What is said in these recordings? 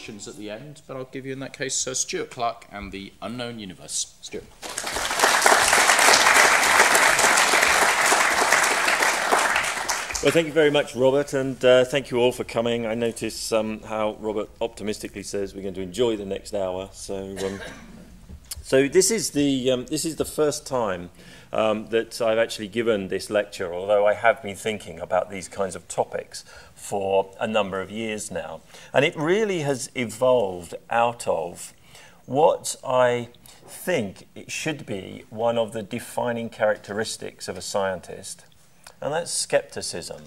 questions at the end, but I'll give you in that case Sir Stuart Clark and the Unknown Universe. Stuart. Well, thank you very much, Robert, and uh, thank you all for coming. I notice um, how Robert optimistically says we're going to enjoy the next hour. So, um, so this is the um, this is the first time um, that I've actually given this lecture, although I have been thinking about these kinds of topics for a number of years now, and it really has evolved out of what I think it should be one of the defining characteristics of a scientist and that's skepticism.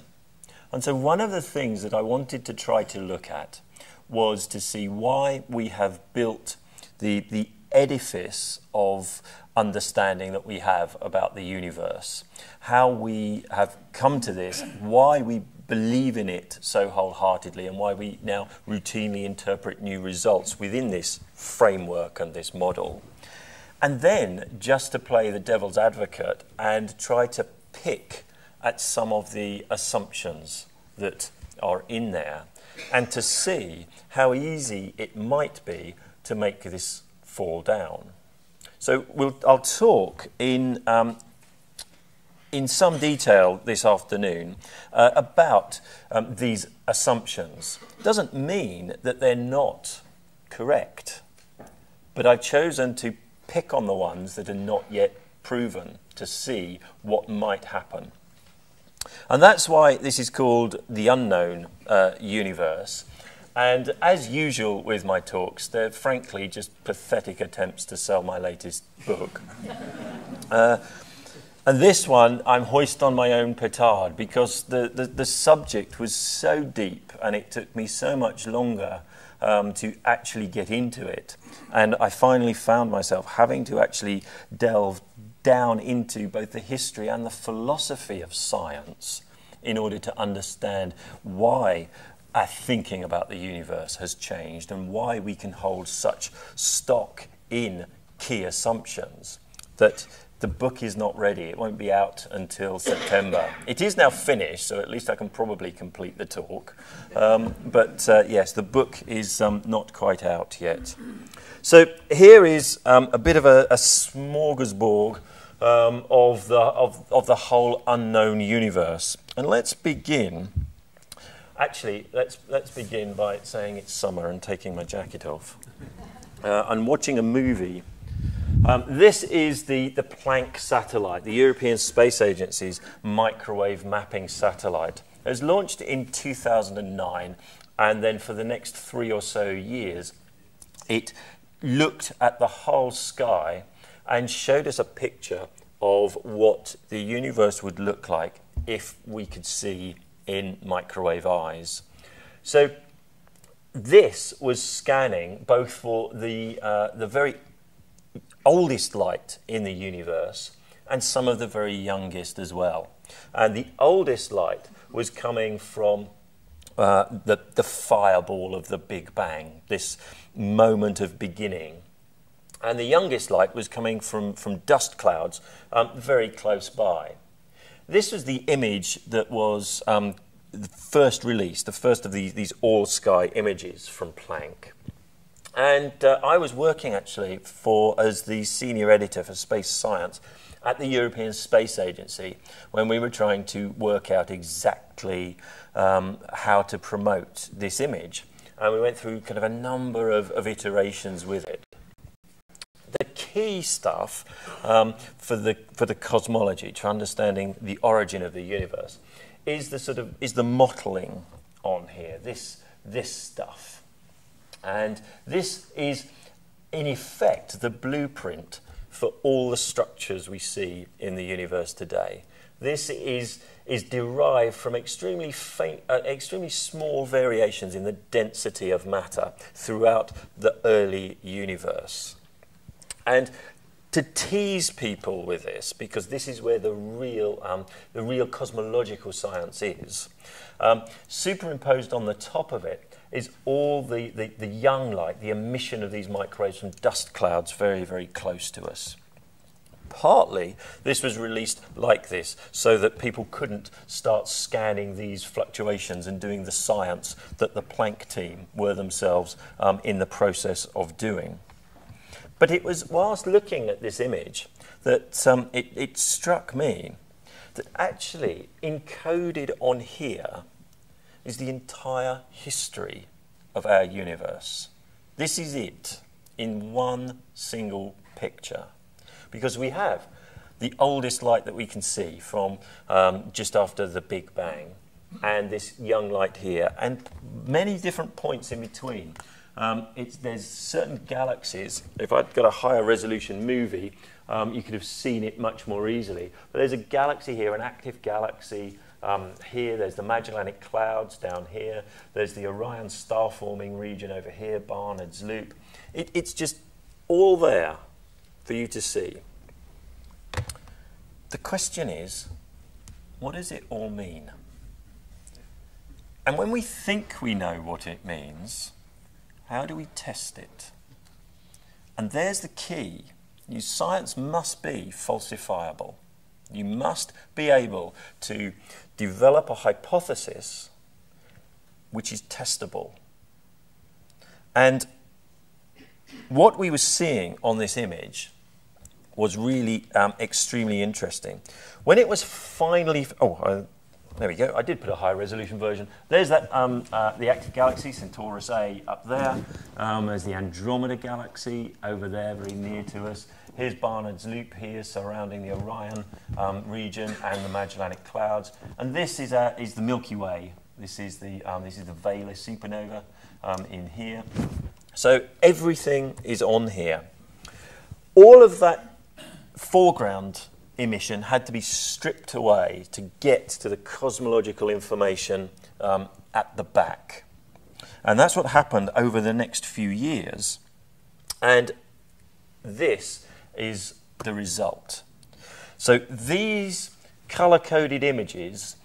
And so, one of the things that I wanted to try to look at was to see why we have built the, the edifice of understanding that we have about the universe, how we have come to this, why we believe in it so wholeheartedly, and why we now routinely interpret new results within this framework and this model. And then just to play the devil's advocate and try to pick at some of the assumptions that are in there and to see how easy it might be to make this fall down. So we'll, I'll talk in, um, in some detail this afternoon uh, about um, these assumptions. Doesn't mean that they're not correct, but I've chosen to pick on the ones that are not yet proven to see what might happen. And that's why this is called the unknown uh, universe. And as usual with my talks, they're frankly just pathetic attempts to sell my latest book. Uh, and this one, I'm hoist on my own petard because the, the, the, subject was so deep and it took me so much longer um, to actually get into it. And I finally found myself having to actually delve down into both the history and the philosophy of science in order to understand why our thinking about the universe has changed and why we can hold such stock in key assumptions that the book is not ready. It won't be out until September. It is now finished, so at least I can probably complete the talk. Um, but uh, yes, the book is um, not quite out yet. So here is um, a bit of a, a smorgasbord um, of, the, of, of the whole unknown universe. And let's begin. Actually, let's, let's begin by saying it's summer and taking my jacket off. Uh, and watching a movie. Um, this is the, the Planck satellite, the European Space Agency's microwave mapping satellite. It was launched in 2009, and then for the next three or so years, it looked at the whole sky and showed us a picture of what the universe would look like if we could see in microwave eyes. So this was scanning both for the, uh, the very oldest light in the universe and some of the very youngest as well. And the oldest light was coming from uh, the, the fireball of the Big Bang, this moment of beginning and the youngest light was coming from, from dust clouds um, very close by. This was the image that was um, first released, the first of these, these all sky images from Planck. And uh, I was working actually for as the senior editor for space science at the European Space Agency when we were trying to work out exactly um, how to promote this image. And we went through kind of a number of, of iterations with it the key stuff um, for, the, for the cosmology, to understanding the origin of the universe, is the sort of is the mottling on here, this, this stuff. And this is, in effect, the blueprint for all the structures we see in the universe today. This is, is derived from extremely, faint, uh, extremely small variations in the density of matter throughout the early universe. And to tease people with this, because this is where the real, um, the real cosmological science is, um, superimposed on the top of it is all the, the, the young light, the emission of these microwaves from dust clouds very, very close to us. partly this was released like this so that people couldn't start scanning these fluctuations and doing the science that the Planck team were themselves um, in the process of doing. But it was whilst looking at this image that um, it, it struck me that actually encoded on here is the entire history of our universe. This is it in one single picture. Because we have the oldest light that we can see from um, just after the Big Bang, and this young light here, and many different points in between. Um, there's certain galaxies. If I'd got a higher resolution movie, um, you could have seen it much more easily. But there's a galaxy here, an active galaxy um, here. There's the Magellanic Clouds down here. There's the Orion star forming region over here, Barnard's Loop. It, it's just all there for you to see. The question is, what does it all mean? And when we think we know what it means, how do we test it? And there's the key. You, science must be falsifiable. You must be able to develop a hypothesis which is testable. And what we were seeing on this image was really um, extremely interesting. When it was finally, oh, there we go. I did put a high resolution version. There's that um, uh, the active galaxy, Centaurus A, up there. Um, there's the Andromeda galaxy over there, very near to us. Here's Barnard's Loop here, surrounding the Orion um, region and the Magellanic Clouds. And this is, uh, is the Milky Way. This is the um, this is the Vela supernova um, in here. So everything is on here. All of that foreground emission had to be stripped away to get to the cosmological information um, at the back. And that's what happened over the next few years. And this is the result. So these color coded images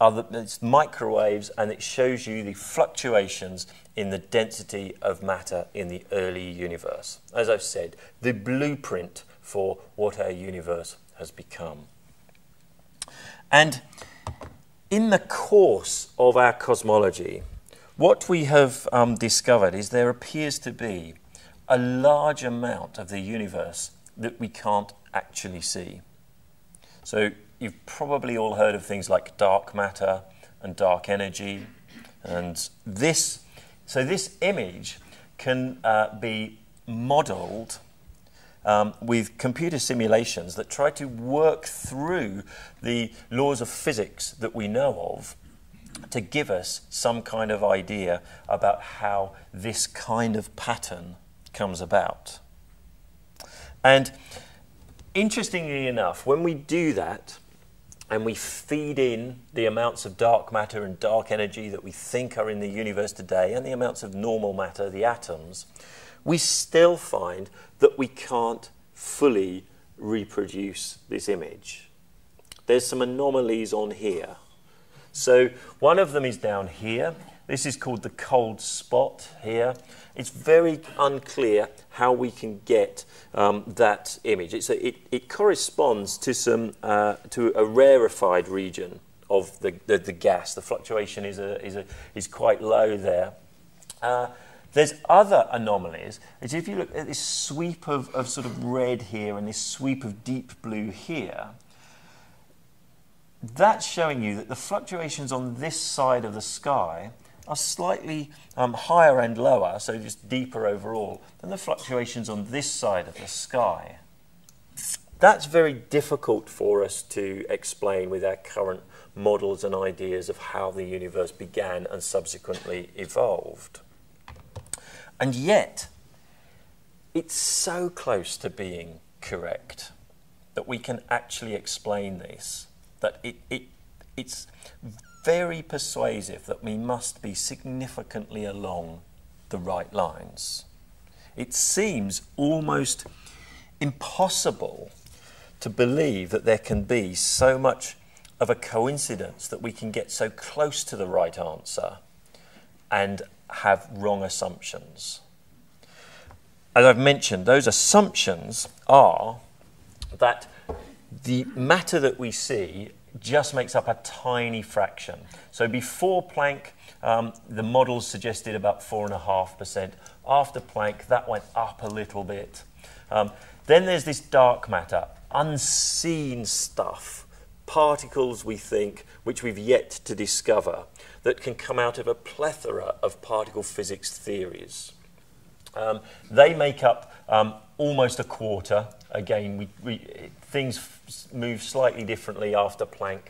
are the, it's microwaves and it shows you the fluctuations in the density of matter in the early universe. As I've said, the blueprint for what our universe has become. And in the course of our cosmology, what we have um, discovered is there appears to be a large amount of the universe that we can't actually see. So you've probably all heard of things like dark matter and dark energy. And this, so this image can uh, be modeled um, with computer simulations that try to work through the laws of physics that we know of to give us some kind of idea about how this kind of pattern comes about. And interestingly enough, when we do that, and we feed in the amounts of dark matter and dark energy that we think are in the universe today and the amounts of normal matter, the atoms, we still find that we can't fully reproduce this image. There's some anomalies on here. So one of them is down here. This is called the cold spot here. It's very unclear how we can get um, that image. A, it, it, corresponds to, some, uh, to a rarefied region of the, the, the, gas. The fluctuation is, a, is, a, is quite low there. Uh, there's other anomalies. If you look at this sweep of, of sort of red here and this sweep of deep blue here, that's showing you that the fluctuations on this side of the sky are slightly um, higher and lower, so just deeper overall, than the fluctuations on this side of the sky. That's very difficult for us to explain with our current models and ideas of how the universe began and subsequently evolved. And yet, it's so close to being correct that we can actually explain this, that it, it, it's very persuasive that we must be significantly along the right lines. It seems almost impossible to believe that there can be so much of a coincidence that we can get so close to the right answer and have wrong assumptions. As I've mentioned, those assumptions are that the matter that we see just makes up a tiny fraction. So before Planck, um, the models suggested about 4.5%. After Planck, that went up a little bit. Um, then there's this dark matter, unseen stuff, particles we think, which we've yet to discover, that can come out of a plethora of particle physics theories. Um, they make up um, almost a quarter. Again, we, we, things move slightly differently after Planck.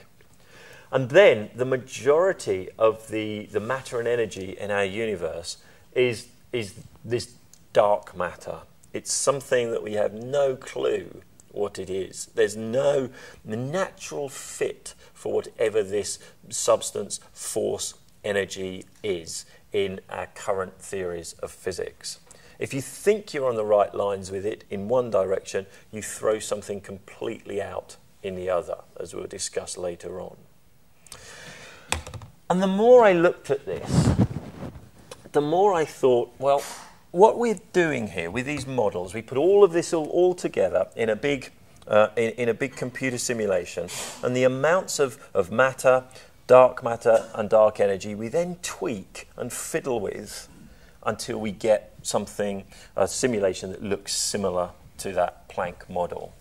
And then the majority of the, the matter and energy in our universe is, is this dark matter. It's something that we have no clue what it is. There's no natural fit for whatever this substance, force, energy is in our current theories of physics. If you think you're on the right lines with it in one direction, you throw something completely out in the other, as we'll discuss later on. And the more I looked at this, the more I thought, well, what we're doing here with these models, we put all of this all, all together in a big uh, in, in, a big computer simulation, and the amounts of, of matter, dark matter, and dark energy we then tweak and fiddle with until we get something, a simulation that looks similar to that Planck model.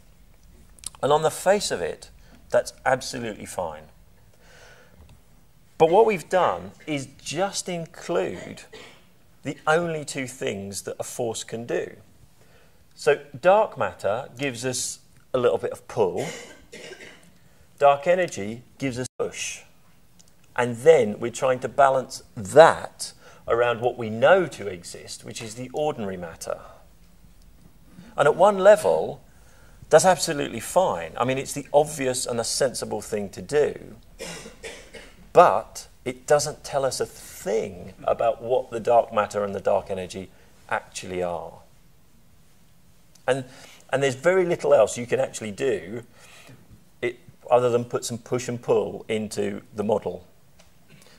And on the face of it, that's absolutely fine. But what we've done is just include the only two things that a force can do. So dark matter gives us a little bit of pull. Dark energy gives us push. And then we're trying to balance that around what we know to exist, which is the ordinary matter. And at one level, that's absolutely fine. I mean, it's the obvious and the sensible thing to do. But it doesn't tell us a thing about what the dark matter and the dark energy actually are. And, and there's very little else you can actually do it, other than put some push and pull into the model.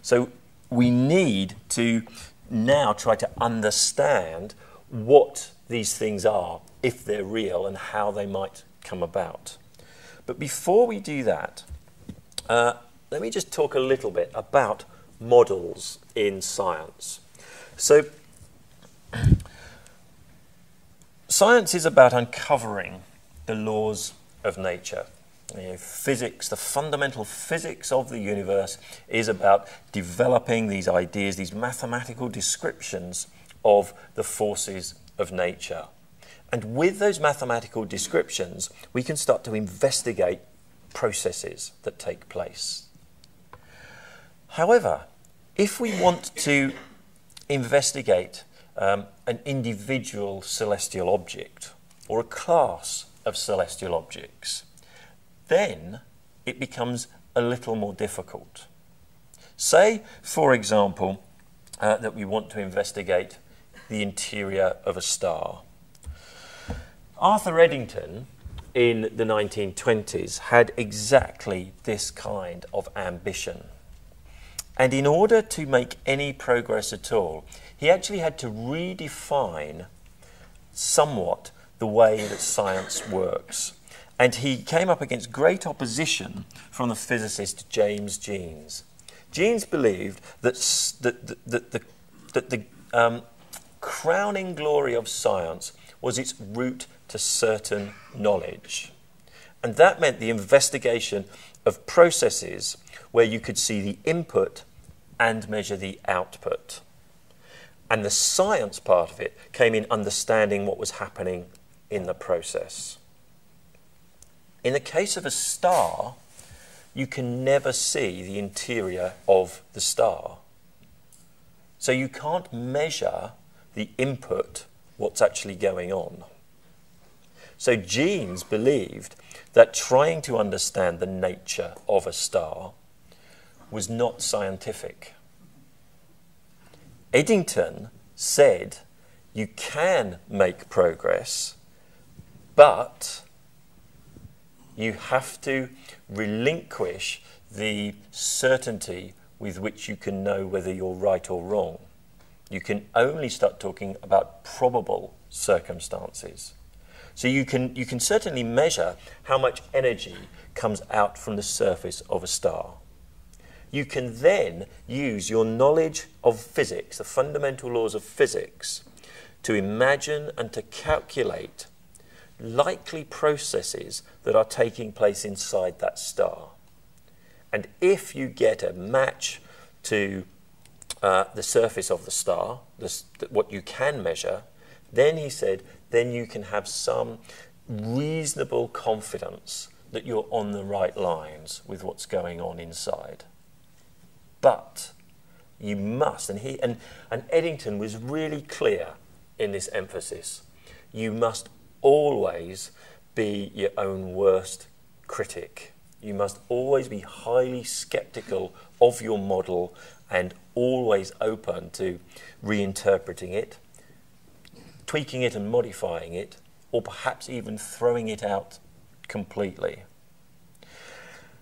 So we need to now try to understand what these things are, if they're real, and how they might come about. But before we do that, uh, let me just talk a little bit about models in science. So, science is about uncovering the laws of nature. Know, physics, the fundamental physics of the universe, is about developing these ideas, these mathematical descriptions of the forces of nature. And with those mathematical descriptions, we can start to investigate processes that take place. However, if we want to investigate um, an individual celestial object or a class of celestial objects, then it becomes a little more difficult. Say, for example, uh, that we want to investigate the interior of a star. Arthur Eddington in the 1920s had exactly this kind of ambition. And in order to make any progress at all, he actually had to redefine somewhat the way that science works. And he came up against great opposition from the physicist James Jeans. Jeans believed that, that, that, that the, that the um, crowning glory of science was its route to certain knowledge. And that meant the investigation of processes where you could see the input and measure the output. And the science part of it came in understanding what was happening in the process. In the case of a star, you can never see the interior of the star. So you can't measure the input, what's actually going on. So Jeans believed that trying to understand the nature of a star was not scientific. Eddington said you can make progress, but you have to relinquish the certainty with which you can know whether you're right or wrong. You can only start talking about probable circumstances. So you can, you can certainly measure how much energy comes out from the surface of a star. You can then use your knowledge of physics, the fundamental laws of physics, to imagine and to calculate likely processes that are taking place inside that star. And if you get a match to uh, the surface of the star, what you can measure, then he said, then you can have some reasonable confidence that you're on the right lines with what's going on inside. But you must, and he and, and Eddington was really clear in this emphasis. You must always be your own worst critic. You must always be highly skeptical of your model and always open to reinterpreting it, tweaking it and modifying it, or perhaps even throwing it out completely.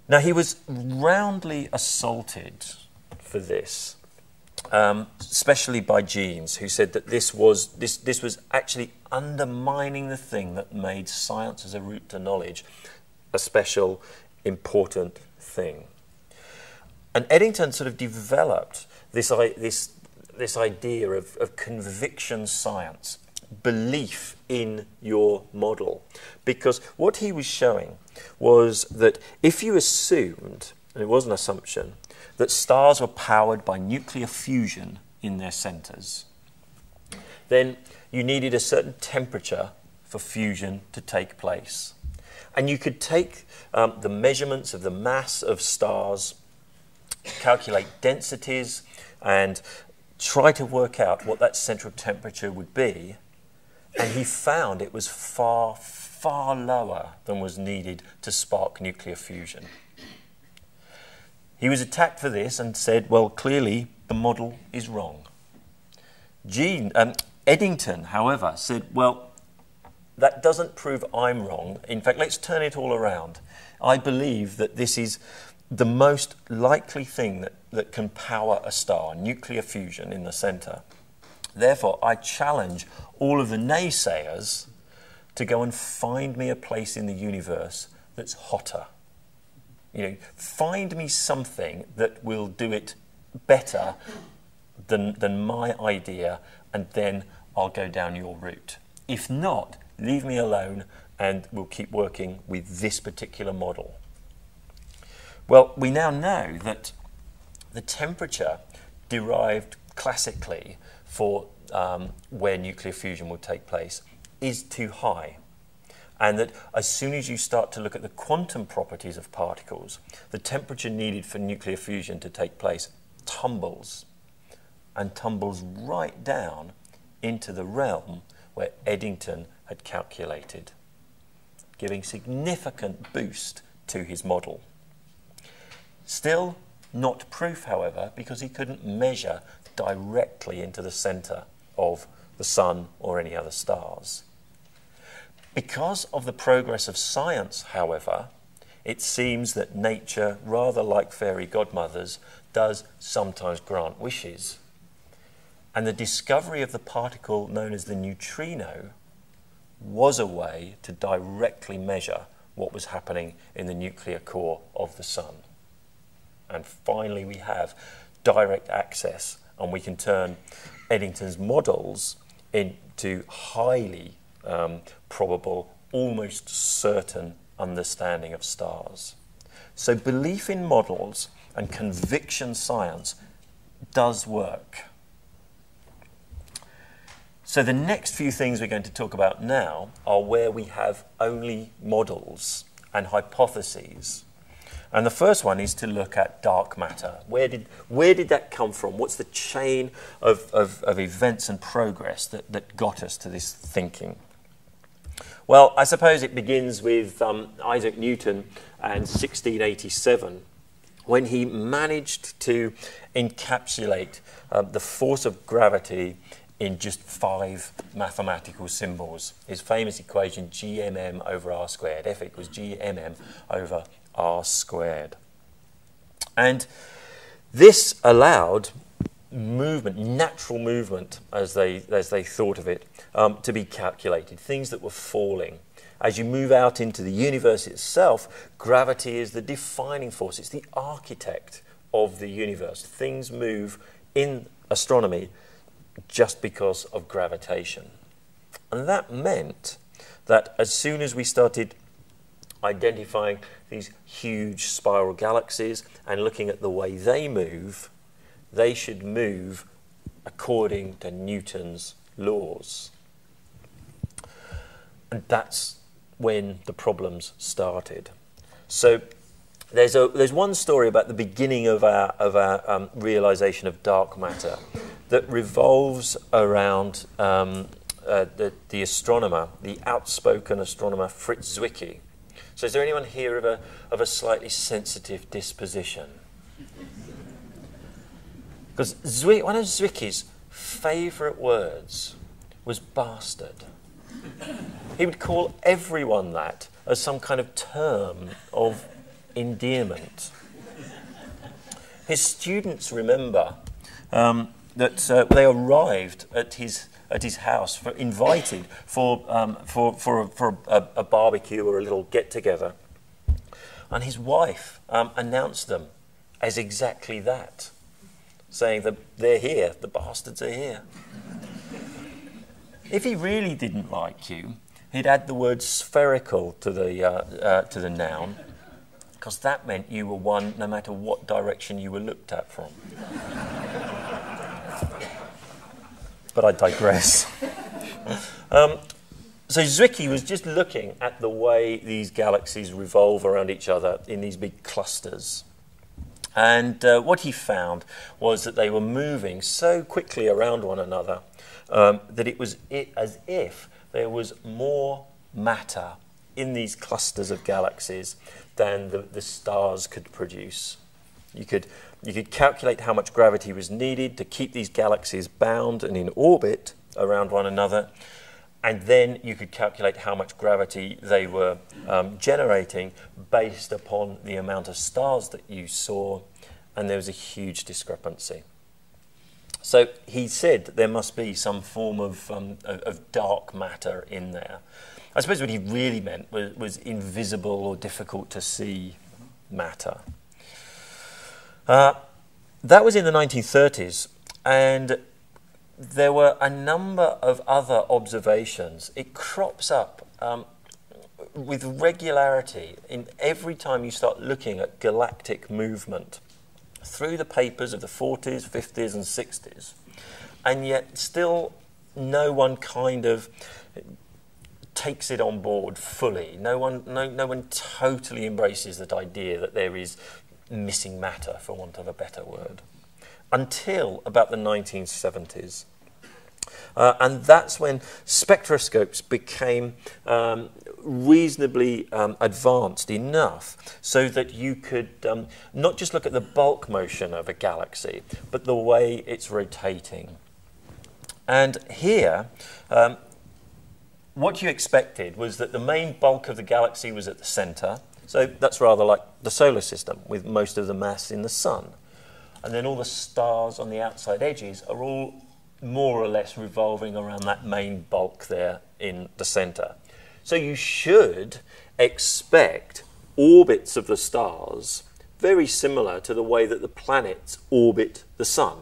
Now, he was roundly assaulted for this, um, especially by Jeans, who said that this was, this, this was actually undermining the thing that made science as a route to knowledge a special, important thing. And Eddington sort of developed this, this, this idea of, of conviction science, belief in your model. Because what he was showing was that if you assumed, and it was an assumption, that stars were powered by nuclear fusion in their centers, then you needed a certain temperature for fusion to take place. And you could take um, the measurements of the mass of stars, calculate densities, and try to work out what that central temperature would be. And he found it was far, far lower than was needed to spark nuclear fusion. He was attacked for this and said, well, clearly the model is wrong. Jean, um, Eddington, however, said, well, that doesn't prove I'm wrong. In fact, let's turn it all around. I believe that this is the most likely thing that, that can power a star, nuclear fusion in the centre. Therefore, I challenge all of the naysayers to go and find me a place in the universe that's hotter. You know, find me something that will do it better than, than my idea, and then I'll go down your route. If not, leave me alone and we'll keep working with this particular model. Well, we now know that the temperature derived classically for um, where nuclear fusion will take place is too high. And that as soon as you start to look at the quantum properties of particles, the temperature needed for nuclear fusion to take place tumbles and tumbles right down into the realm where Eddington had calculated, giving significant boost to his model. Still not proof, however, because he couldn't measure directly into the centre of the Sun or any other stars. Because of the progress of science, however, it seems that nature, rather like fairy godmothers, does sometimes grant wishes. And the discovery of the particle known as the neutrino was a way to directly measure what was happening in the nuclear core of the Sun. And finally, we have direct access, and we can turn Eddington's models into highly um, probable, almost certain understanding of stars. So, belief in models and conviction science does work. So the next few things we're going to talk about now are where we have only models and hypotheses. And the first one is to look at dark matter. Where did, where did that come from? What's the chain of, of, of events and progress that, that got us to this thinking? Well, I suppose it begins with um, Isaac Newton and 1687 when he managed to encapsulate uh, the force of gravity in just five mathematical symbols. His famous equation gmm over r squared, F equals gmm over r squared. And this allowed movement, natural movement, as they, as they thought of it, um, to be calculated, things that were falling. As you move out into the universe itself, gravity is the defining force, it's the architect of the universe. Things move in astronomy just because of gravitation. And that meant that as soon as we started identifying these huge spiral galaxies and looking at the way they move, they should move according to Newton's laws. And that's when the problems started. So there's, a, there's one story about the beginning of our, of our um, realization of dark matter that revolves around um, uh, the, the astronomer, the outspoken astronomer Fritz Zwicky. So, is there anyone here of a, of a slightly sensitive disposition? Because one of Zwicky's favourite words was bastard. He would call everyone that as some kind of term of endearment. His students remember um, that uh, they arrived at his at his house, for, invited for um, for for, a, for a, a, barbecue or a little get together, and his wife um, announced them as exactly that saying that they're here, the bastards are here. if he really didn't like you, he'd add the word spherical to the, uh, uh, to the noun, because that meant you were one no matter what direction you were looked at from. but I digress. um, so Zwicky was just looking at the way these galaxies revolve around each other in these big clusters. And uh, what he found was that they were moving so quickly around one another um, that it was it, as if there was more matter in these clusters of galaxies than the, the stars could produce. You could, you could calculate how much gravity was needed to keep these galaxies bound and in orbit around one another and then you could calculate how much gravity they were um, generating based upon the amount of stars that you saw, and there was a huge discrepancy. So he said there must be some form of, um, of dark matter in there. I suppose what he really meant was, was invisible or difficult to see matter. Uh, that was in the 1930s, and there were a number of other observations. It crops up um, with regularity in every time you start looking at galactic movement through the papers of the 40s, 50s, and 60s, and yet still no one kind of takes it on board fully. No one, no, no one totally embraces that idea that there is missing matter, for want of a better word, until about the 1970s. Uh, and that's when spectroscopes became um, reasonably um, advanced enough so that you could um, not just look at the bulk motion of a galaxy, but the way it's rotating. And here, um, what you expected was that the main bulk of the galaxy was at the center. So that's rather like the solar system, with most of the mass in the sun. And then all the stars on the outside edges are all more or less revolving around that main bulk there in the center. So you should expect orbits of the stars very similar to the way that the planets orbit the sun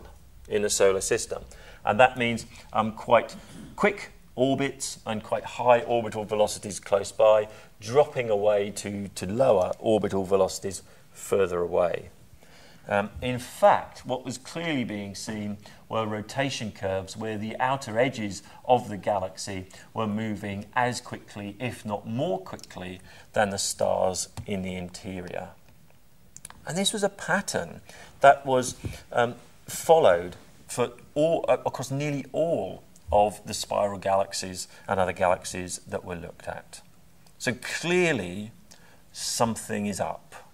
in the solar system. And that means um, quite quick orbits and quite high orbital velocities close by, dropping away to, to lower orbital velocities further away. Um, in fact, what was clearly being seen were rotation curves where the outer edges of the galaxy were moving as quickly, if not more quickly, than the stars in the interior. And this was a pattern that was um, followed for all, uh, across nearly all of the spiral galaxies and other galaxies that were looked at. So clearly, something is up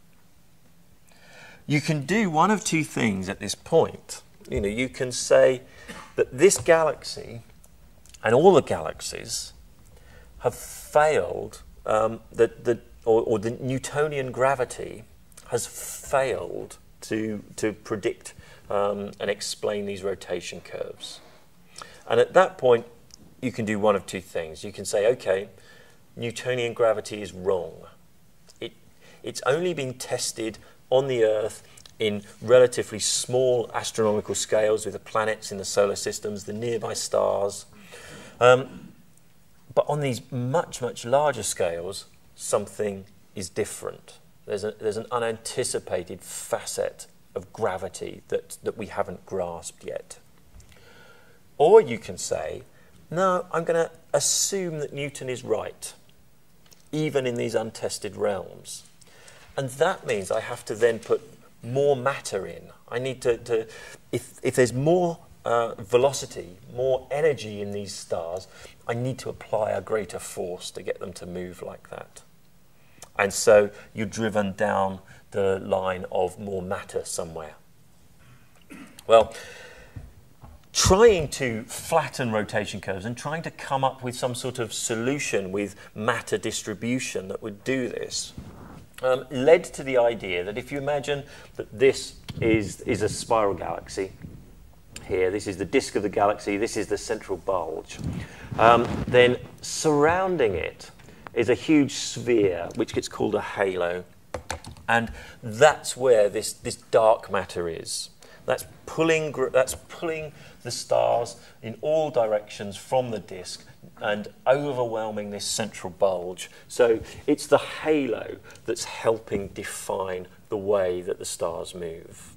you can do one of two things at this point. You know, you can say that this galaxy and all the galaxies have failed, um, that the, or, or the Newtonian gravity has failed to, to predict um, and explain these rotation curves. And at that point, you can do one of two things. You can say, okay, Newtonian gravity is wrong. It, it's only been tested on the Earth in relatively small astronomical scales with the planets in the solar systems, the nearby stars. Um, but on these much, much larger scales, something is different. There's, a, there's an unanticipated facet of gravity that, that we haven't grasped yet. Or you can say, no, I'm going to assume that Newton is right, even in these untested realms. And that means I have to then put more matter in. I need to, to if, if there's more uh, velocity, more energy in these stars, I need to apply a greater force to get them to move like that. And so you're driven down the line of more matter somewhere. Well, trying to flatten rotation curves and trying to come up with some sort of solution with matter distribution that would do this um, led to the idea that if you imagine that this is, is a spiral galaxy, here, this is the disk of the galaxy, this is the central bulge, um, then surrounding it is a huge sphere which gets called a halo. And that's where this, this dark matter is. That's pulling, that's pulling the stars in all directions from the disk and overwhelming this central bulge. So it's the halo that's helping define the way that the stars move.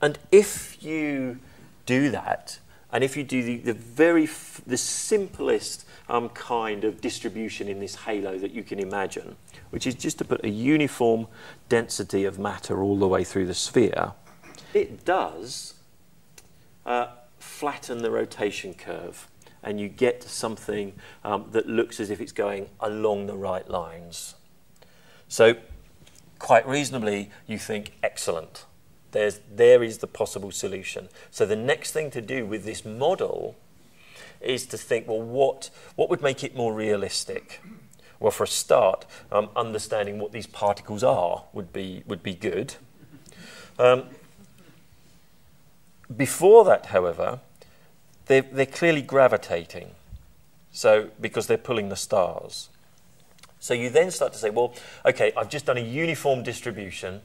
And if you do that, and if you do the, the very the simplest um, kind of distribution in this halo that you can imagine, which is just to put a uniform density of matter all the way through the sphere, it does uh, flatten the rotation curve and you get something um, that looks as if it's going along the right lines. So quite reasonably, you think, excellent. There's, there is the possible solution. So the next thing to do with this model is to think, well, what, what would make it more realistic? Well, for a start, um, understanding what these particles are would be, would be good. Um, before that, however, they're, they're clearly gravitating, so because they're pulling the stars. So you then start to say, well, okay, I've just done a uniform distribution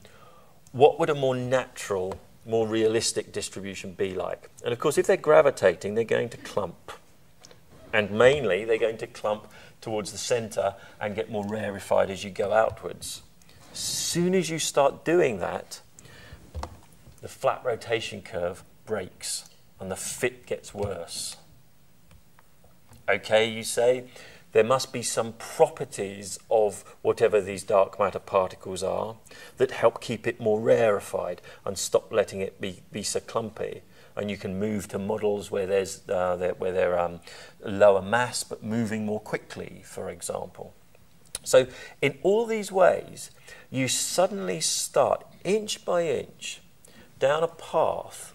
what would a more natural, more realistic distribution be like? And of course, if they're gravitating, they're going to clump. And mainly, they're going to clump towards the center and get more rarefied as you go outwards. As soon as you start doing that, the flat rotation curve breaks and the fit gets worse. Okay, you say, there must be some properties of whatever these dark matter particles are that help keep it more rarefied and stop letting it be, be so clumpy. And you can move to models where there's uh, they're, where they're um, lower mass but moving more quickly, for example. So in all these ways, you suddenly start inch by inch down a path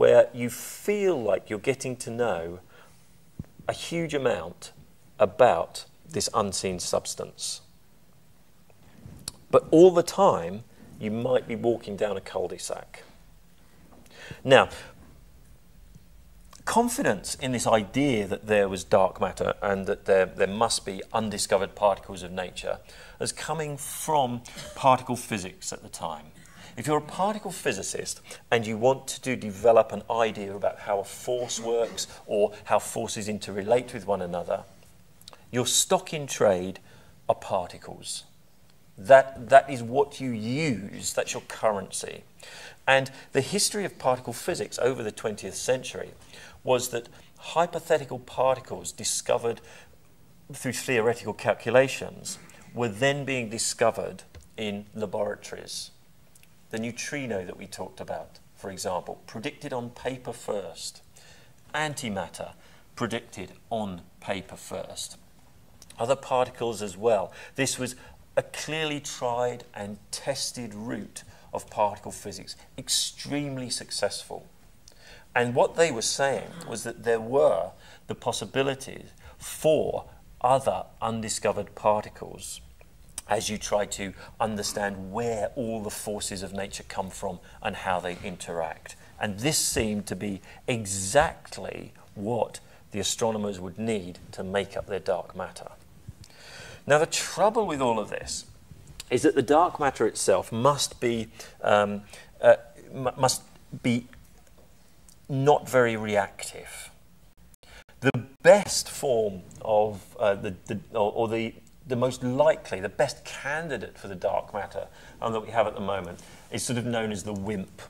where you feel like you're getting to know a huge amount about this unseen substance. But all the time, you might be walking down a cul de sac. Now, confidence in this idea that there was dark matter and that there, there must be undiscovered particles of nature as coming from particle physics at the time. If you're a particle physicist and you want to develop an idea about how a force works or how forces interrelate with one another, your stock in trade are particles. That, that is what you use, that's your currency. And the history of particle physics over the 20th century was that hypothetical particles discovered through theoretical calculations were then being discovered in laboratories. The neutrino that we talked about, for example, predicted on paper first. Antimatter predicted on paper first other particles as well. This was a clearly tried and tested route of particle physics, extremely successful. And what they were saying was that there were the possibilities for other undiscovered particles. As you try to understand where all the forces of nature come from and how they interact. And this seemed to be exactly what the astronomers would need to make up their dark matter. Now, the trouble with all of this is that the dark matter itself must be, um, uh, must be not very reactive. The best form of uh, the, the or, or, the the most likely, the best candidate for the dark matter um, that we have at the moment is sort of known as the WIMP.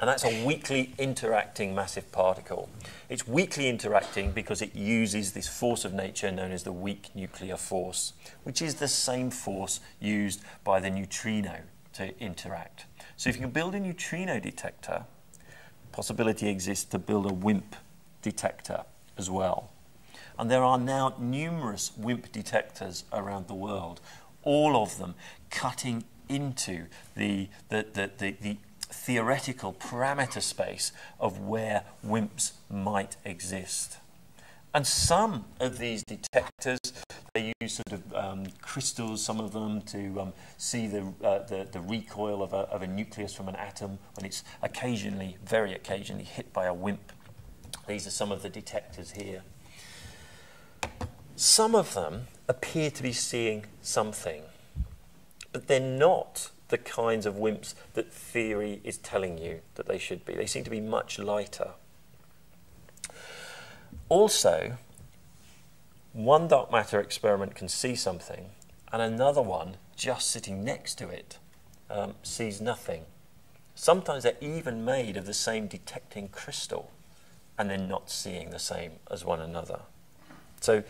And that's a weakly interacting massive particle. It's weakly interacting because it uses this force of nature known as the weak nuclear force, which is the same force used by the neutrino to interact. So if you can build a neutrino detector, possibility exists to build a WIMP detector as well. And there are now numerous WIMP detectors around the world, all of them cutting into the, the, the, the, the theoretical parameter space of where WIMPs might exist. And some of these detectors, they use sort of um, crystals, some of them, to um, see the, uh, the, the, recoil of a, of a nucleus from an atom when it's occasionally, very occasionally, hit by a WIMP. These are some of the detectors here. Some of them appear to be seeing something, but they're not the kinds of WIMPs that theory is telling you that they should be. They seem to be much lighter. Also, one dark matter experiment can see something, and another one, just sitting next to it, um, sees nothing. Sometimes they're even made of the same detecting crystal, and they're not seeing the same as one another. So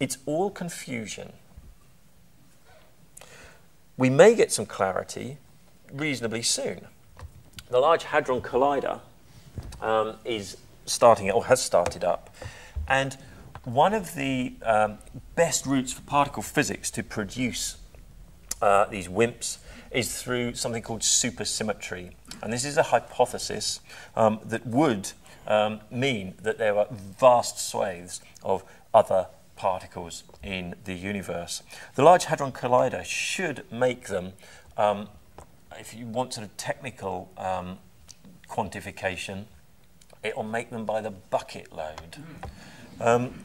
it's all confusion. We may get some clarity reasonably soon. The Large Hadron Collider um, is starting, or has started up, and one of the um, best routes for particle physics to produce uh, these WIMPs is through something called supersymmetry. And this is a hypothesis um, that would um, mean that there are vast swathes of other particles in the universe. The Large Hadron Collider should make them, um, if you want sort of technical um, quantification, it will make them by the bucket load. Um,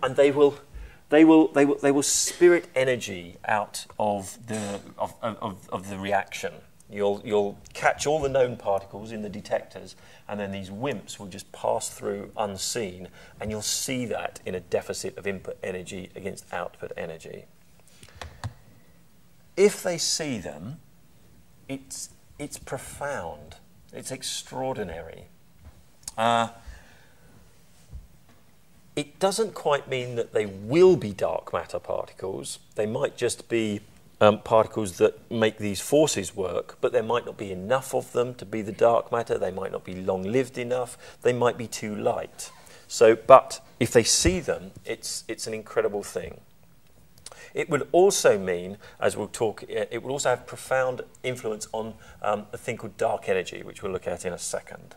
and they will, they, will, they, will, they will spirit energy out of the, of, of, of the reaction. You'll, you'll catch all the known particles in the detectors, and then these WIMPs will just pass through unseen, and you'll see that in a deficit of input energy against output energy. If they see them, it's, it's profound, it's extraordinary. Uh, it doesn't quite mean that they will be dark matter particles. They might just be um, particles that make these forces work, but there might not be enough of them to be the dark matter. They might not be long-lived enough. They might be too light. So, but if they see them, it's, it's an incredible thing. It would also mean, as we'll talk, it will also have profound influence on um, a thing called dark energy, which we'll look at in a second.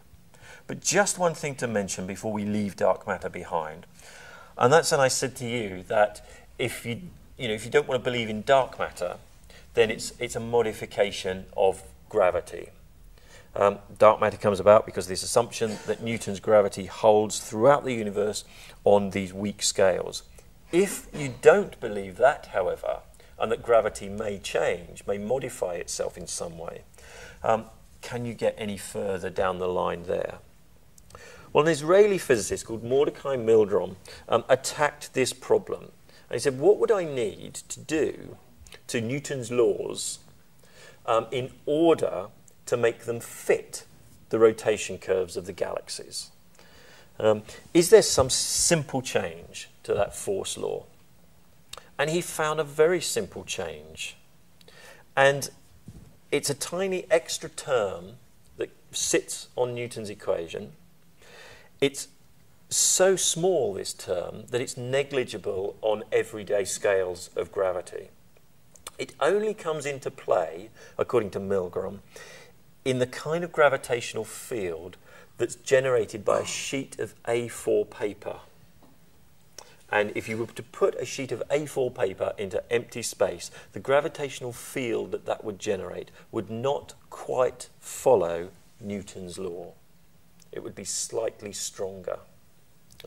But just one thing to mention before we leave dark matter behind, and that's when I said to you that if you you know, if you don't want to believe in dark matter, then it's, it's a modification of gravity. Um, dark matter comes about because of this assumption that Newton's gravity holds throughout the universe on these weak scales. If you don't believe that, however, and that gravity may change, may modify itself in some way, um, can you get any further down the line there? Well, an Israeli physicist called Mordecai Milgrom um, attacked this problem and he said, What would I need to do to Newton's laws um, in order to make them fit the rotation curves of the galaxies? Um, is there some simple change to that force law? And he found a very simple change. And it's a tiny extra term that sits on Newton's equation. It's so small, this term, that it's negligible on everyday scales of gravity. It only comes into play, according to Milgrom, in the kind of gravitational field that's generated by a sheet of A4 paper. And if you were to put a sheet of A4 paper into empty space, the gravitational field that that would generate would not quite follow Newton's law. It would be slightly stronger.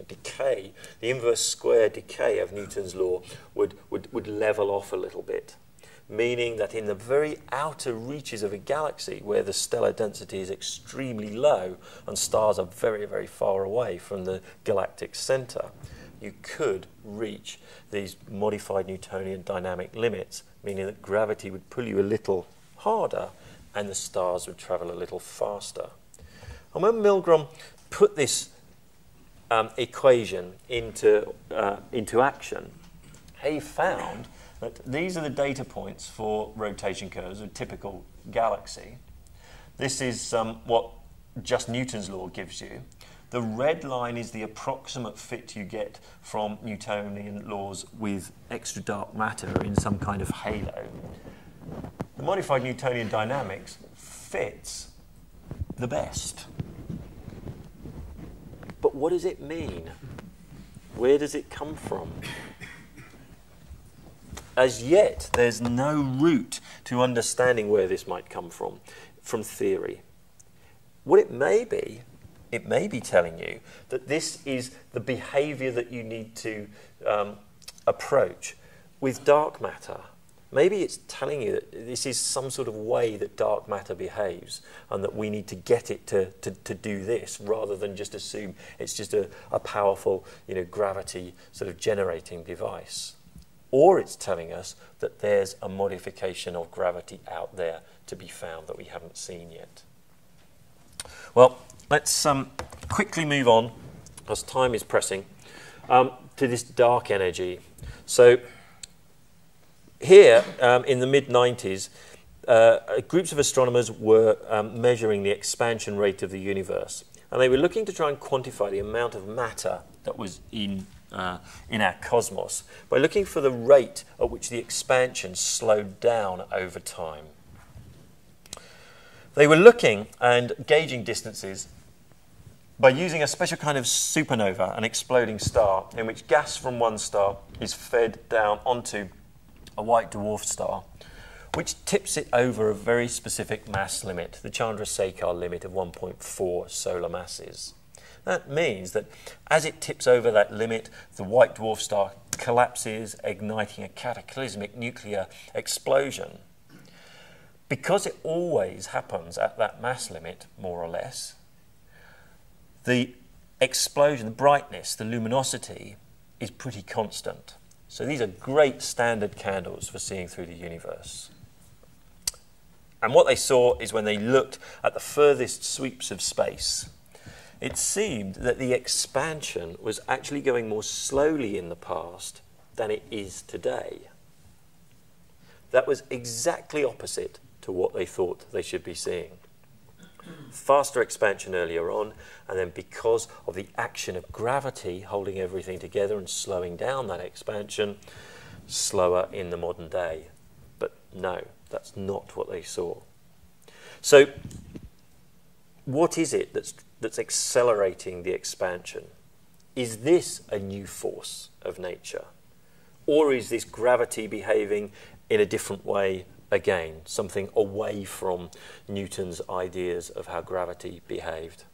Decay, the inverse square decay of Newton's law would, would, would level off a little bit, meaning that in the very outer reaches of a galaxy where the stellar density is extremely low and stars are very, very far away from the galactic center, you could reach these modified Newtonian dynamic limits, meaning that gravity would pull you a little harder and the stars would travel a little faster. And when Milgrom put this um, equation into, uh, into action, he found that these are the data points for rotation curves of a typical galaxy. This is um, what just Newton's law gives you. The red line is the approximate fit you get from Newtonian laws with extra dark matter in some kind of halo. The modified Newtonian dynamics fits the best. But what does it mean? Where does it come from? As yet, there's no route to understanding where this might come from, from theory. What it may be it may be telling you that this is the behavior that you need to um, approach with dark matter. Maybe it's telling you that this is some sort of way that dark matter behaves and that we need to get it to, to, to do this rather than just assume it's just a, a powerful you know, gravity sort of generating device. Or it's telling us that there's a modification of gravity out there to be found that we haven't seen yet. Well, Let's um, quickly move on, as time is pressing, um, to this dark energy. So here, um, in the mid-90s, uh, groups of astronomers were um, measuring the expansion rate of the universe. And they were looking to try and quantify the amount of matter that was in, uh, in our cosmos by looking for the rate at which the expansion slowed down over time. They were looking and gauging distances by using a special kind of supernova, an exploding star, in which gas from one star is fed down onto a white dwarf star, which tips it over a very specific mass limit, the Chandrasekhar limit of 1.4 solar masses. That means that as it tips over that limit, the white dwarf star collapses, igniting a cataclysmic nuclear explosion. Because it always happens at that mass limit, more or less, the explosion, the brightness, the luminosity is pretty constant. So these are great standard candles for seeing through the universe. And what they saw is when they looked at the furthest sweeps of space, it seemed that the expansion was actually going more slowly in the past than it is today. That was exactly opposite to what they thought they should be seeing faster expansion earlier on, and then because of the action of gravity holding everything together and slowing down that expansion, slower in the modern day. But no, that's not what they saw. So, what is it that's, that's accelerating the expansion? Is this a new force of nature? Or is this gravity behaving in a different way again, something away from Newton's ideas of how gravity behaved.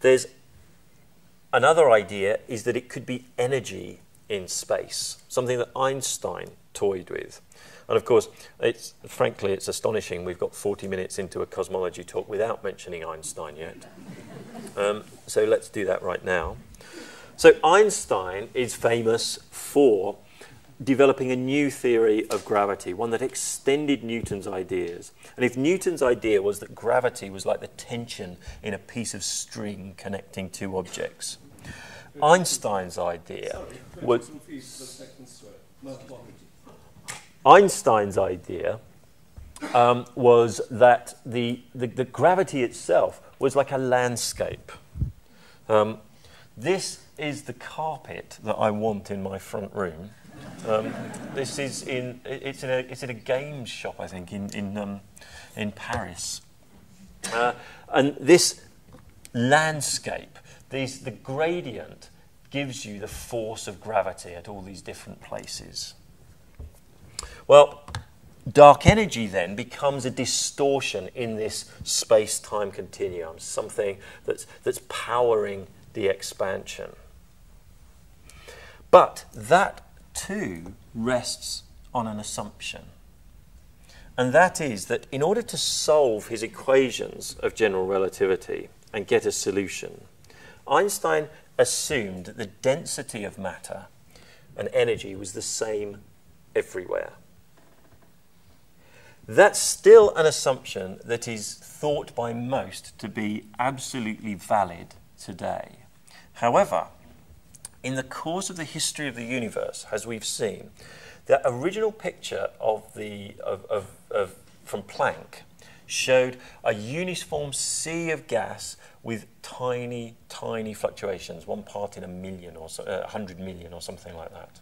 There's another idea is that it could be energy in space, something that Einstein toyed with. And of course, it's, frankly, it's astonishing. We've got 40 minutes into a cosmology talk without mentioning Einstein yet. Um, so let's do that right now. So Einstein is famous for developing a new theory of gravity, one that extended Newton's ideas. And if Newton's idea was that gravity was like the tension in a piece of string connecting two objects, Einstein's idea was Einstein's idea um, was that the, the, the, gravity itself was like a landscape. Um, this is the carpet that I want in my front room. Um, this is in it's in a it's in a games shop I think in in um, in Paris, uh, and this landscape, these the gradient gives you the force of gravity at all these different places. Well, dark energy then becomes a distortion in this space time continuum, something that's, that's powering the expansion. But that too rests on an assumption. And that is that in order to solve his equations of general relativity and get a solution, Einstein assumed that the density of matter and energy was the same everywhere. That's still an assumption that is thought by most to be absolutely valid today. However, in the course of the history of the universe, as we've seen, the original picture of the of, of, of from Planck showed a uniform sea of gas with tiny, tiny fluctuations, one part in a million or so, uh, 100 million or something like that.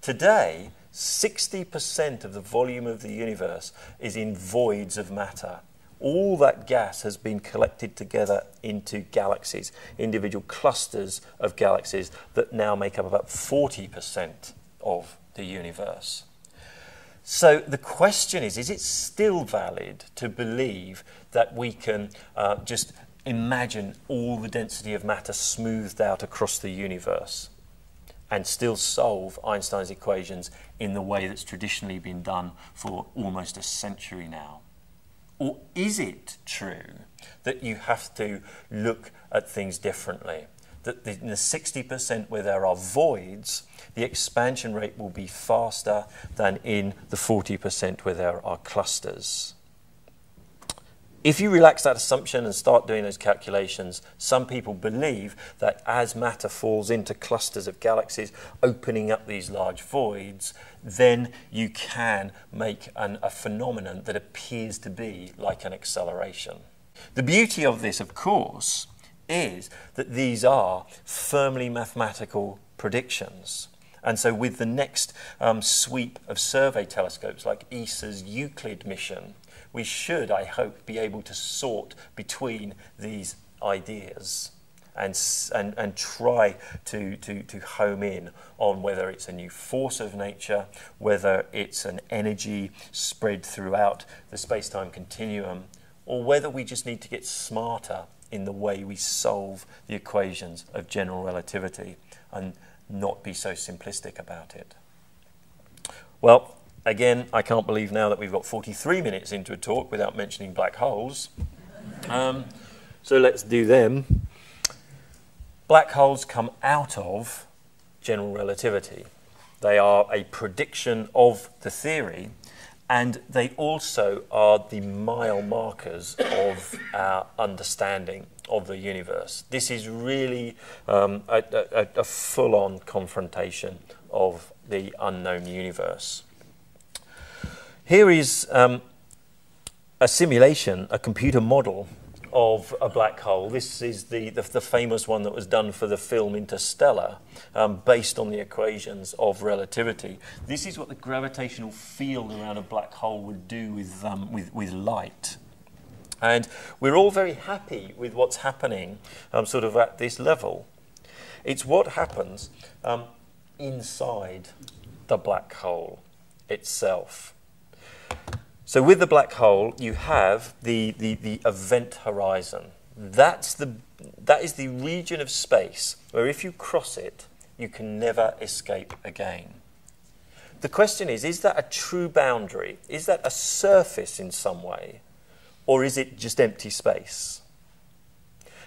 Today, 60% of the volume of the universe is in voids of matter. All that gas has been collected together into galaxies, individual clusters of galaxies that now make up about 40% of the universe. So the question is is it still valid to believe that we can uh, just imagine all the density of matter smoothed out across the universe and still solve Einstein's equations in the way that's traditionally been done for almost a century now? Or is it true that you have to look at things differently? That in the 60% where there are voids, the expansion rate will be faster than in the 40% where there are clusters. If you relax that assumption and start doing those calculations, some people believe that as matter falls into clusters of galaxies, opening up these large voids, then you can make an, a phenomenon that appears to be like an acceleration. The beauty of this, of course, is that these are firmly mathematical predictions. And so, with the next um, sweep of survey telescopes like ESA's Euclid mission, we should, I hope, be able to sort between these ideas and, and, and try to, to, to home in on whether it's a new force of nature, whether it's an energy spread throughout the space time continuum, or whether we just need to get smarter in the way we solve the equations of general relativity and not be so simplistic about it. Well, Again, I can't believe now that we've got 43 minutes into a talk without mentioning black holes. Um, so let's do them. Black holes come out of general relativity. They are a prediction of the theory, and they also are the mile markers of our understanding of the universe. This is really um, a, a, a full on confrontation of the unknown universe. Here is um, a simulation, a computer model of a black hole. This is the, the, the famous one that was done for the film Interstellar, um, based on the equations of relativity. This is what the gravitational field around a black hole would do with, um, with, with light. And we're all very happy with what's happening um, sort of at this level. It's what happens um, inside the black hole itself. So with the black hole, you have the, the, the event horizon. That's the, that is the region of space where if you cross it, you can never escape again. The question is, is that a true boundary? Is that a surface in some way? Or is it just empty space?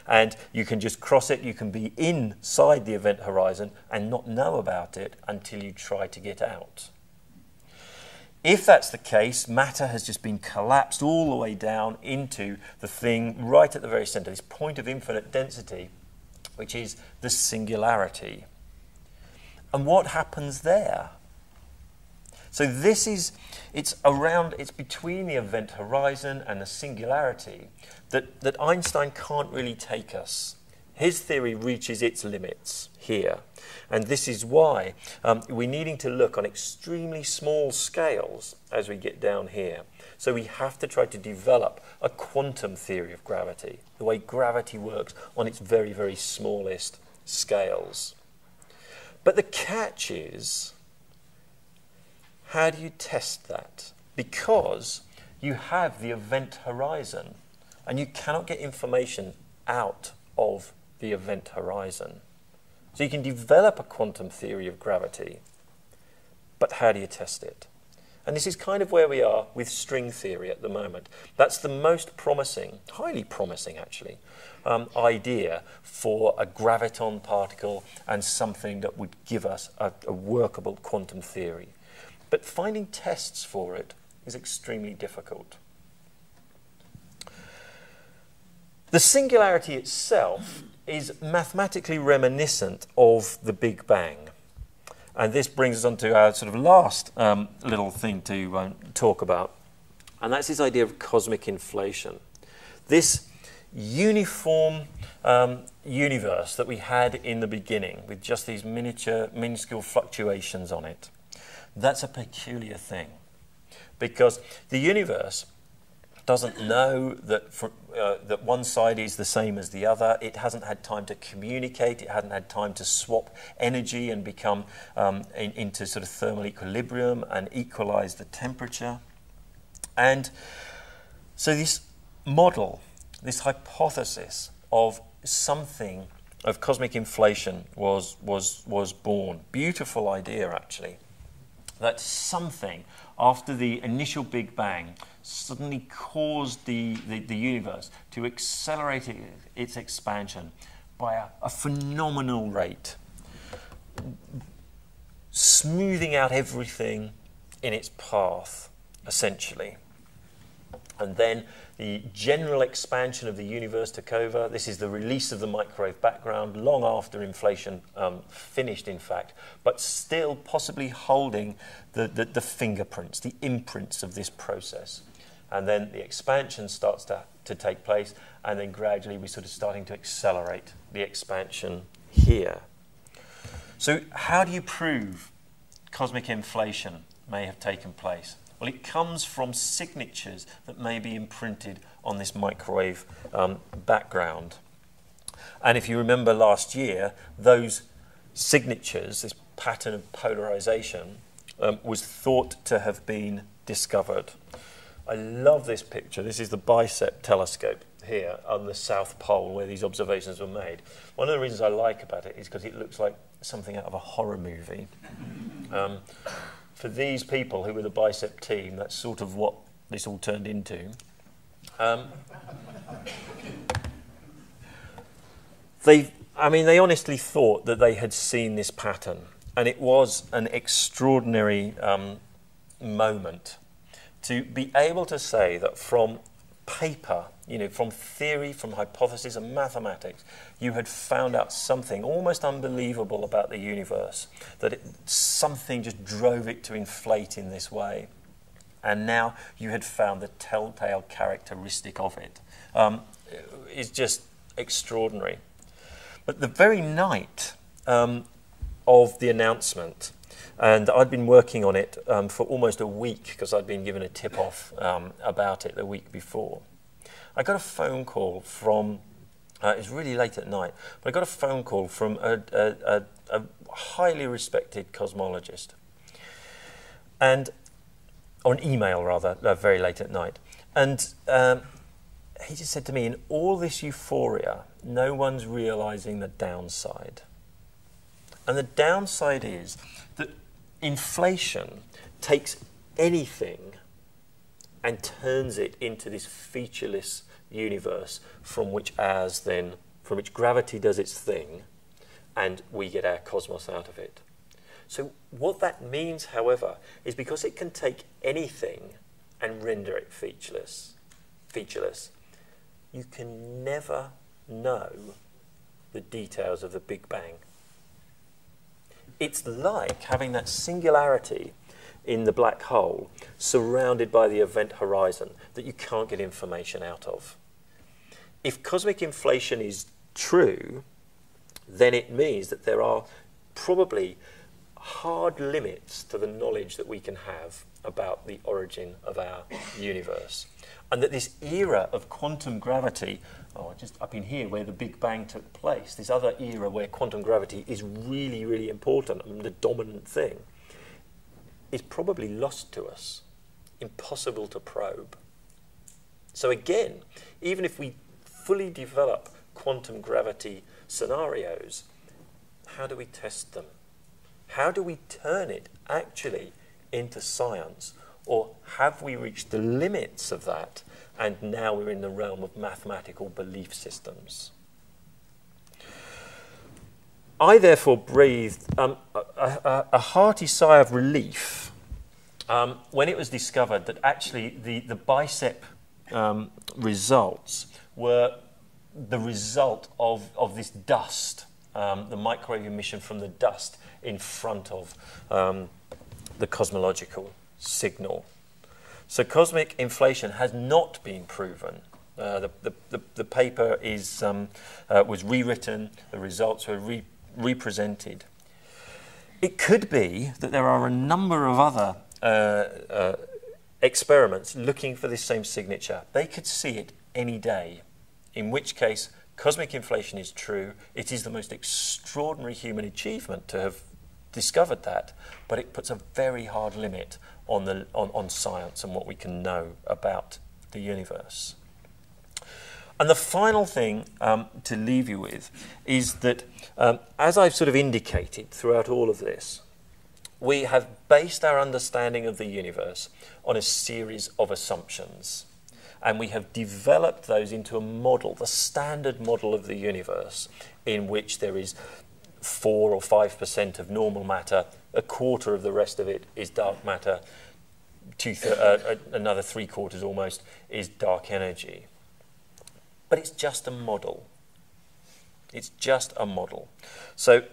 And you can just cross it, you can be inside the event horizon and not know about it until you try to get out. If that's the case, matter has just been collapsed all the way down into the thing right at the very center, this point of infinite density, which is the singularity. And what happens there? So this is, it's around, it's between the event horizon and the singularity that, that Einstein can't really take us. His theory reaches its limits here. And this is why um, we're needing to look on extremely small scales as we get down here. So we have to try to develop a quantum theory of gravity, the way gravity works on its very, very smallest scales. But the catch is how do you test that? Because you have the event horizon and you cannot get information out of the event horizon. So you can develop a quantum theory of gravity, but how do you test it? And this is kind of where we are with string theory at the moment. That's the most promising, highly promising actually, um, idea for a graviton particle and something that would give us a, a workable quantum theory. But finding tests for it is extremely difficult. The singularity itself is mathematically reminiscent of the Big Bang. And this brings us on to our sort of last um, little thing to um, talk about, and that's this idea of cosmic inflation. This uniform um, universe that we had in the beginning, with just these miniature, minuscule fluctuations on it, that's a peculiar thing. Because the universe doesn't know that, for, uh, that one side is the same as the other. It hasn't had time to communicate. It hasn't had time to swap energy and become um, in, into sort of thermal equilibrium and equalize the temperature. And so this model, this hypothesis of something of cosmic inflation was, was, was born. Beautiful idea, actually. That something after the initial Big Bang suddenly caused the, the, the universe to accelerate it, its expansion by a, a phenomenal rate, smoothing out everything in its path, essentially. And then the general expansion of the universe took over. This is the release of the microwave background long after inflation um, finished, in fact, but still possibly holding the, the, the fingerprints, the imprints of this process and then the expansion starts to, to take place, and then gradually we're sort of starting to accelerate the expansion here. So, how do you prove cosmic inflation may have taken place? Well, it comes from signatures that may be imprinted on this microwave um, background. And if you remember last year, those signatures, this pattern of polarization, um, was thought to have been discovered. I love this picture. This is the BICEP telescope here on the South Pole where these observations were made. One of the reasons I like about it is because it looks like something out of a horror movie. Um, for these people who were the BICEP team, that's sort of what this all turned into. Um, they, I mean, they honestly thought that they had seen this pattern, and it was an extraordinary um, moment to be able to say that from paper, you know, from theory, from hypothesis and mathematics, you had found out something almost unbelievable about the universe, that it, something just drove it to inflate in this way. And now you had found the telltale characteristic of it. Um, it's just extraordinary. But the very night um, of the announcement, and I'd been working on it um, for almost a week because I'd been given a tip off um, about it the week before. I got a phone call from, uh, it was really late at night, but I got a phone call from a, a, a, a highly respected cosmologist. And, or an email rather, uh, very late at night. And um, he just said to me, in all this euphoria, no one's realizing the downside. And the downside is that inflation takes anything and turns it into this featureless universe from which ours then, from which gravity does its thing, and we get our cosmos out of it. So what that means, however, is because it can take anything and render it featureless, featureless, you can never know the details of the Big Bang it's like having that singularity in the black hole surrounded by the event horizon that you can't get information out of. If cosmic inflation is true, then it means that there are probably hard limits to the knowledge that we can have about the origin of our universe. And that this era of quantum gravity, oh, just up in here where the Big Bang took place, this other era where quantum gravity is really, really important and the dominant thing, is probably lost to us, impossible to probe. So, again, even if we fully develop quantum gravity scenarios, how do we test them? How do we turn it actually into science? Or have we reached the limits of that and now we're in the realm of mathematical belief systems? I therefore breathed um, a, a, a, hearty sigh of relief um, when it was discovered that actually the, the BICEP um, results were the result of, of this dust, um, the microwave emission from the dust in front of um, the cosmological signal. So cosmic inflation has not been proven. Uh, the, the, the, paper is, um, uh, was rewritten, the results were re- represented. It could be that there are a number of other uh, uh experiments looking for this same signature. They could see it any day, in which case cosmic inflation is true. It is the most extraordinary human achievement to have discovered that, but it puts a very hard limit on, the, on, on science and what we can know about the universe. And the final thing um, to leave you with is that, um, as I've sort of indicated throughout all of this, we have based our understanding of the universe on a series of assumptions. And we have developed those into a model, the standard model of the universe, in which there is 4 or 5% of normal matter, a quarter of the rest of it is dark matter, two th- uh, another three quarters almost is dark energy. But it's just a model. It's just a model. So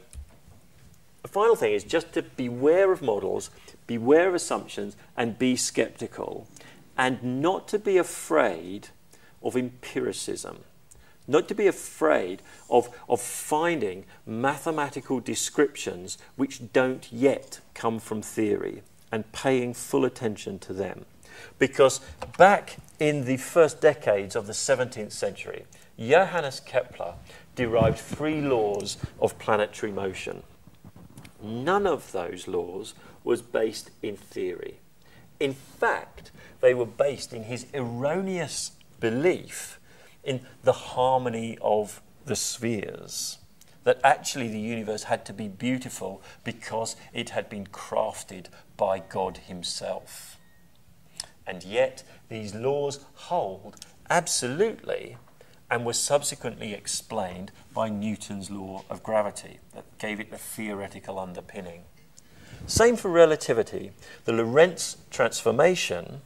the final thing is just to beware of models, beware of assumptions, and be skeptical, and not to be afraid of empiricism. Not to be afraid of, of finding mathematical descriptions which don't yet come from theory and paying full attention to them. Because back in the first decades of the 17th century, Johannes Kepler derived three laws of planetary motion. None of those laws was based in theory. In fact, they were based in his erroneous belief in the harmony of the spheres. That actually the universe had to be beautiful because it had been crafted by God Himself. And yet, these laws hold absolutely and were subsequently explained by Newton's law of gravity that gave it the theoretical underpinning. Same for relativity. The Lorentz transformation,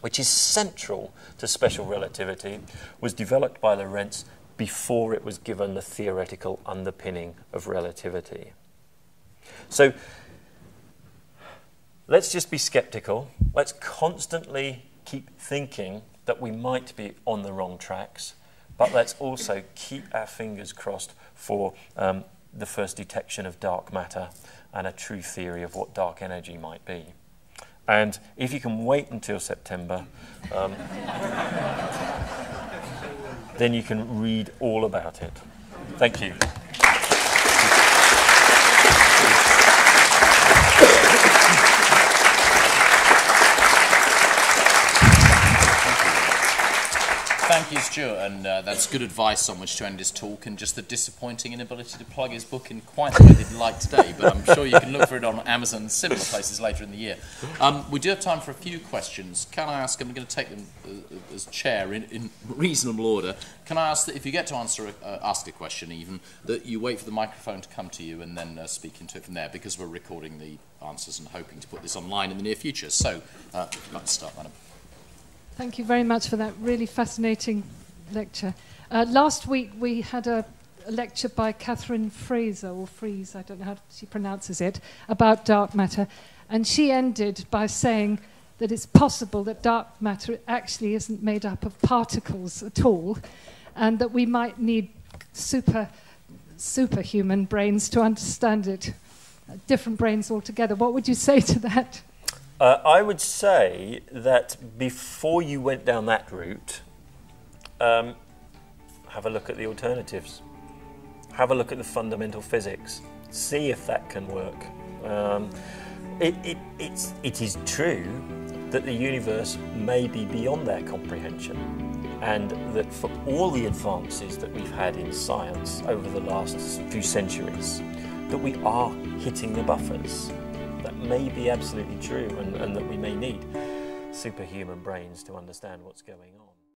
which is central to special relativity, was developed by Lorentz before it was given the theoretical underpinning of relativity. So let's just be skeptical. Let's constantly keep thinking that we might be on the wrong tracks but let's also keep our fingers crossed for um, the first detection of dark matter and a true theory of what dark energy might be. And if you can wait until September, um, then you can read all about it. Thank you. Thank you, Stuart, and uh, that's good advice on which to end his talk, and just the disappointing inability to plug his book in quite the way he'd like today. But I'm sure you can look for it on Amazon and similar places later in the year. Um, we do have time for a few questions. Can I ask? I'm going to take them uh, as chair in, in, reasonable order. Can I ask that if you get to answer a, uh, ask a question, even that you wait for the microphone to come to you and then uh, speak into it from there, because we're recording the answers and hoping to put this online in the near future. So, uh, to start, Madam. Thank you very much for that really fascinating lecture. Uh, last week we had a, a, lecture by Catherine Fraser, or Fries, I don't know how she pronounces it, about dark matter. And she ended by saying that it's possible that dark matter actually isn't made up of particles at all, and that we might need super, superhuman brains to understand it. different brains altogether. What would you say to that? Uh, I would say that before you went down that route, um, have a look at the alternatives. Have a look at the fundamental physics. See if that can work. Um, it, it, it's, it is true that the universe may be beyond their comprehension, and that for all the advances that we've had in science over the last few centuries, that we are hitting the buffers. May be absolutely true, and, and that we may need superhuman brains to understand what's going on.